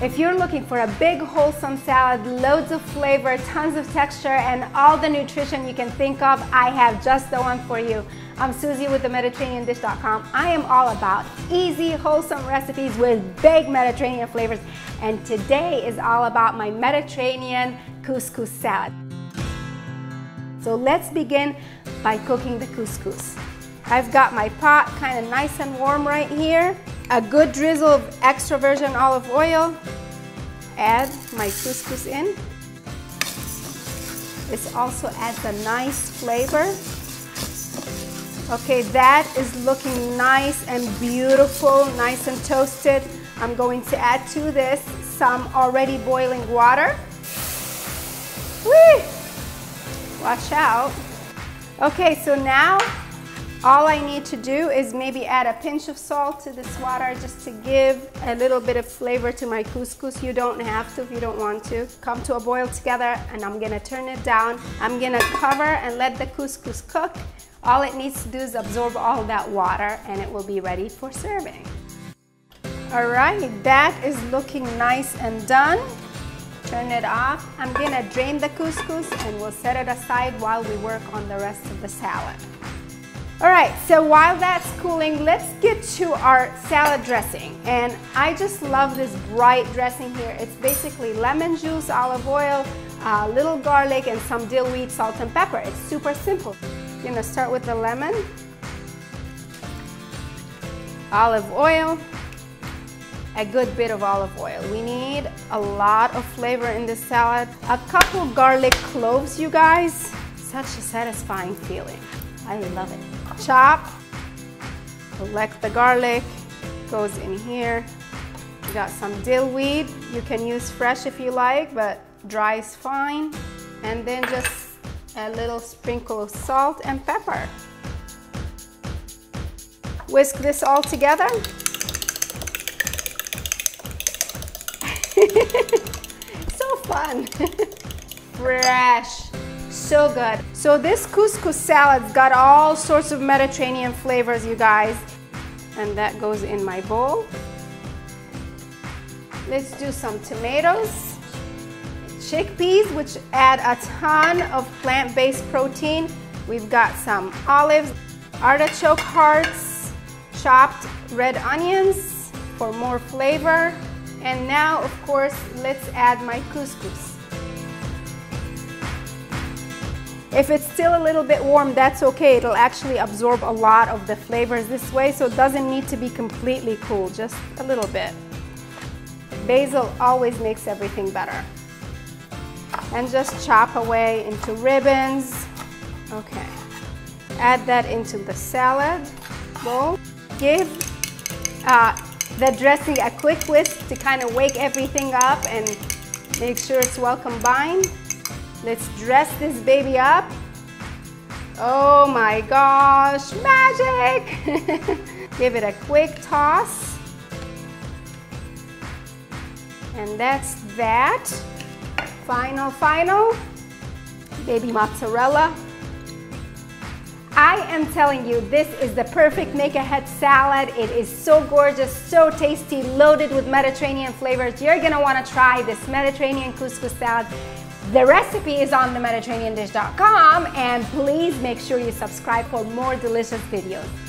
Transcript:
If you're looking for a big wholesome salad, loads of flavor, tons of texture, and all the nutrition you can think of, I have just the one for you. I'm Suzy with the MediterraneanDish.com. I am all about easy, wholesome recipes with big Mediterranean flavors, and today is all about my Mediterranean couscous salad. So let's begin by cooking the couscous. I've got my pot kind of nice and warm right here a good drizzle of extra virgin olive oil. Add my couscous in. This also adds a nice flavor. Okay, that is looking nice and beautiful, nice and toasted. I'm going to add to this some already boiling water. Whee! Watch out. Okay, so now all I need to do is maybe add a pinch of salt to this water just to give a little bit of flavor to my couscous. You don't have to if you don't want to. Come to a boil together and I'm gonna turn it down. I'm gonna cover and let the couscous cook. All it needs to do is absorb all that water and it will be ready for serving. All right, that is looking nice and done. Turn it off. I'm gonna drain the couscous and we'll set it aside while we work on the rest of the salad. All right, so while that's cooling, let's get to our salad dressing. And I just love this bright dressing here. It's basically lemon juice, olive oil, a little garlic, and some dill weed, salt, and pepper. It's super simple. You're gonna start with the lemon, olive oil, a good bit of olive oil. We need a lot of flavor in this salad. A couple garlic cloves, you guys. Such a satisfying feeling. I love it chop, collect the garlic, goes in here. We got some dill weed. You can use fresh if you like, but dry is fine. And then just a little sprinkle of salt and pepper. Whisk this all together. so fun. Fresh so good. So this couscous salad's got all sorts of Mediterranean flavors, you guys. And that goes in my bowl. Let's do some tomatoes, chickpeas, which add a ton of plant-based protein. We've got some olives, artichoke hearts, chopped red onions for more flavor. And now, of course, let's add my couscous. If it's still a little bit warm, that's okay. It'll actually absorb a lot of the flavors this way, so it doesn't need to be completely cool, just a little bit. Basil always makes everything better. And just chop away into ribbons. Okay. Add that into the salad bowl. Give uh, the dressing a quick whisk to kind of wake everything up and make sure it's well combined. Let's dress this baby up. Oh my gosh, magic! Give it a quick toss. And that's that. Final, final, baby mozzarella. I am telling you, this is the perfect make-ahead salad. It is so gorgeous, so tasty, loaded with Mediterranean flavors. You're gonna wanna try this Mediterranean couscous salad. The recipe is on the MediterraneanDish.com and please make sure you subscribe for more delicious videos.